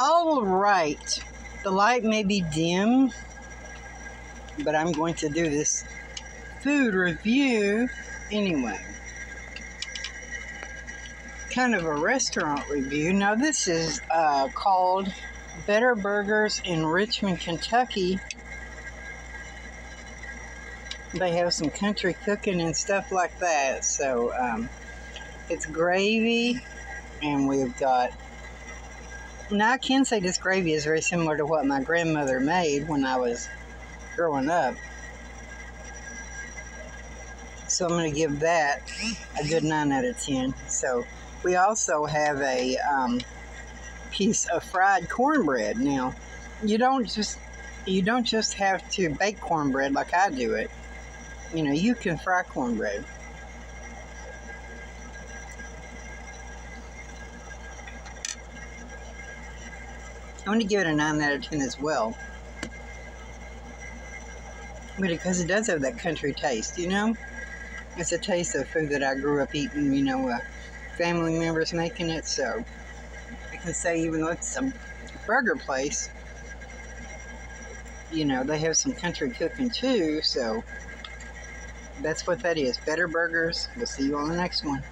All right. The light may be dim, but I'm going to do this food review anyway. Kind of a restaurant review. Now, this is uh, called Better Burgers in Richmond, Kentucky. They have some country cooking and stuff like that. So, um, it's gravy, and we've got now I can say this gravy is very similar to what my grandmother made when I was growing up. So I'm going to give that a good 9 out of 10. So we also have a um, piece of fried cornbread. Now, you don't just you don't just have to bake cornbread like I do it. You know, you can fry cornbread. I'm going to give it a 9 out of 10 as well. But because it does have that country taste, you know? It's a taste of food that I grew up eating, you know, uh, family members making it, so I can say even though it's a burger place, you know, they have some country cooking too, so that's what that is. Better Burgers. We'll see you on the next one.